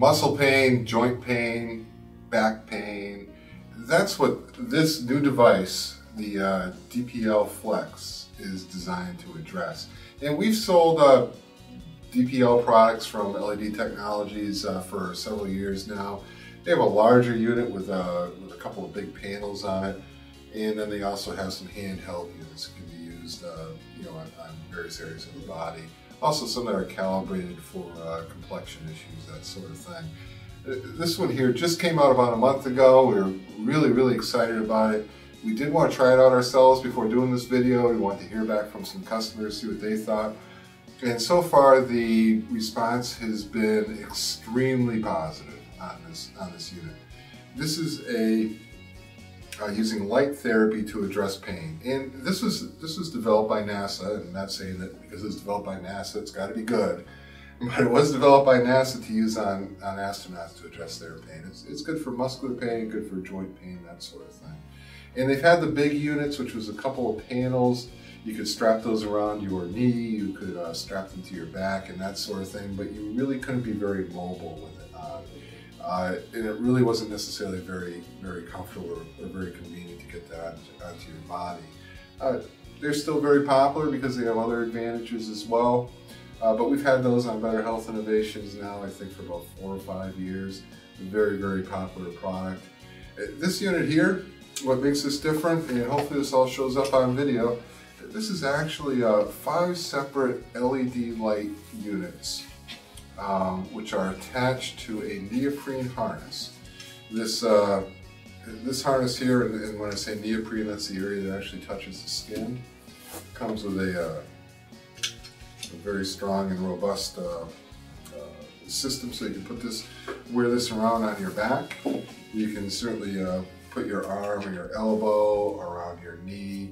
muscle pain, joint pain, back pain. That's what this new device, the uh, DPL Flex, is designed to address. And we've sold uh, DPL products from LED Technologies uh, for several years now. They have a larger unit with, uh, with a couple of big panels on it. And then they also have some handheld units that can be used uh, you know, on, on, various areas of the body. Also some that are calibrated for uh, complexion issues, that sort of thing. Uh, this one here just came out about a month ago. We were really, really excited about it. We did want to try it out ourselves before doing this video. We wanted to hear back from some customers, see what they thought. And so far the response has been extremely positive on this, on this unit. This is a uh, using light therapy to address pain. And this was this was developed by NASA, I'm not saying that because it's developed by NASA, it's got to be good. But it was developed by NASA to use on, on astronauts to address their pain. It's, it's good for muscular pain, good for joint pain, that sort of thing. And they've had the big units, which was a couple of panels. You could strap those around your knee, you could uh, strap them to your back and that sort of thing, but you really couldn't be very mobile with it. Uh, uh, and it really wasn't necessarily very, very comfortable or, or very convenient to get that onto, onto your body. Uh, they're still very popular because they have other advantages as well. Uh, but we've had those on Better Health Innovations now, I think, for about four or five years. Very, very popular product. Uh, this unit here, what makes this different, and hopefully this all shows up on video, this is actually uh, five separate LED light units um, which are attached to a neoprene harness. This, uh, this harness here, and, and, when I say neoprene, that's the area that actually touches the skin, comes with a, uh, a very strong and robust uh, uh, system so you can put this, wear this around on your back. You can certainly uh, put your arm or your elbow around your knee,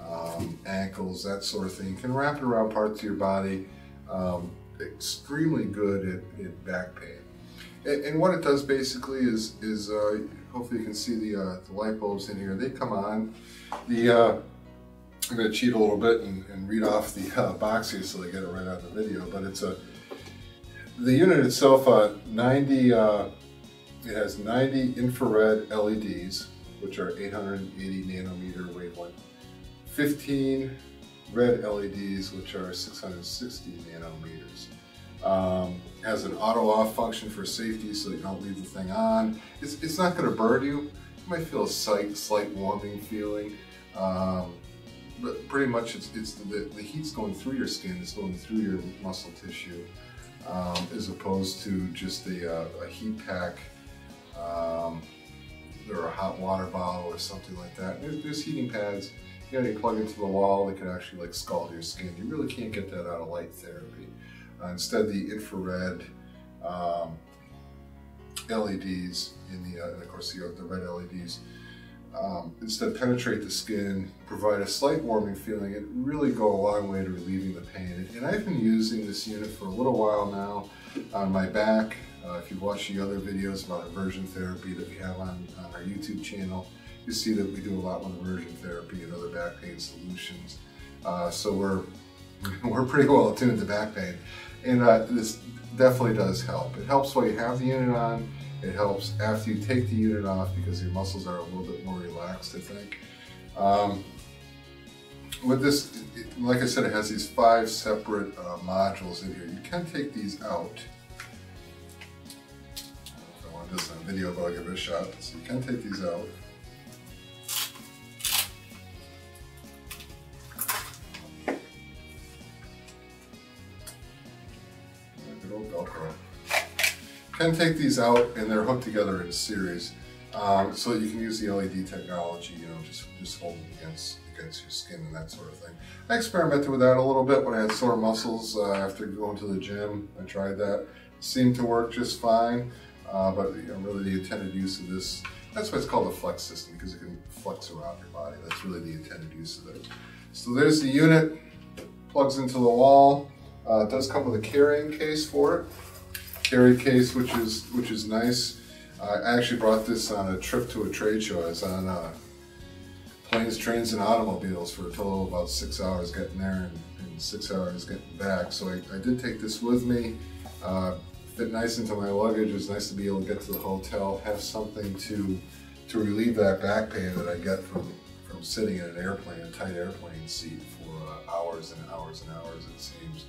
um, ankles, that sort of thing. You can wrap it around parts of your body. Um, extremely good at, at back pain. And, and, what it does basically is, is uh, hopefully you can see the, uh, the light bulbs in here. They come on. The uh, I'm going to cheat a little bit and, and read off the uh, box here so they get it right out of the video. But it's a the unit itself. Uh, 90. Uh, it has 90 infrared LEDs, which are 880 nanometer wavelength. 15 red LEDs, which are 660 nanometers. Um, has an auto off function for safety so you don't leave the thing on. It's, it's not going to burn you. You might feel a slight, slight warming feeling. Um, but pretty much it's, it's the, the heat's going through your skin, it's going through your muscle tissue, um, as opposed to just a, uh, a heat pack um, or a hot water bottle or something like that. There's, there's heating pads you know, you plug into the wall, it can actually like scald your skin. You really can't get that out of light therapy. Uh, instead, the infrared um, LEDs in the, uh, and of course the, the red LEDs, um, instead penetrate the skin, provide a slight warming feeling, and really go a long way to relieving the pain. And I've been using this unit for a little while now on my back. Uh, if you watch the other videos about aversion therapy that we have on, on our YouTube channel, you see that we do a lot with aversion therapy and other back pain solutions. Uh, so we're we're pretty well attuned to back pain, and uh, this definitely does help. It helps while you have the unit on. It helps after you take the unit off because your muscles are a little bit more relaxed. I think. Um, with this, like I said, it has these five separate uh, modules in here. You can take these out. If I want this on video, but I'll give it a shot. So you can take these out. Can take these out and they're hooked together in a series. Um, so you can use the LED technology, you know, just, just hold them against, against your skin and that sort of thing. I experimented with that a little bit when I had sore muscles uh, after going to the gym. I tried that. Seemed to work just fine, uh, but you know, really the intended use of this, that's why it's called the flex system because it can flex around your body. That's really the intended use of it. So there's the unit, plugs into the wall. Uh, it does come with a carrying case for it carry case, which is which is nice. I actually brought this on a trip to a trade show. I was on uh, planes, trains, and automobiles for a total of about six hours getting there and, and six hours getting back. So I, I, did take this with me. Uh, fit nice into my luggage. It was nice to be able to get to the hotel, have something to to relieve that back pain that I get from from sitting in an airplane, a tight airplane seat uh, hours and hours and hours. It seems.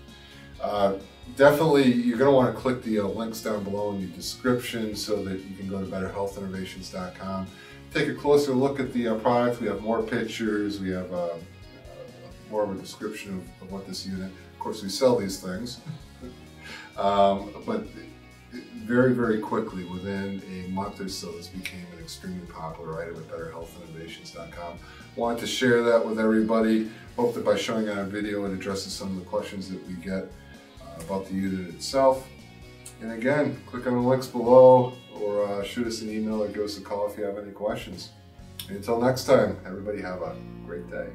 Uh, definitely, you're going to want to click the uh, links down below in the description so that you can go to betterhealthinnovations.com. Take a closer look at the uh, product. We have more pictures. We have uh, uh, more of a description of, of, what this unit. Of course, we sell these things, um, but very, very quickly, within a month or so, this became an extremely popular item at BetterHealthInnovations.com. Wanted to share that with everybody. Hope that by showing on a video, it addresses some of the questions that we get uh, about the unit itself. And again, click on the links below or uh, shoot us an email or give us a call if you have any questions. And until next time, everybody have a great day.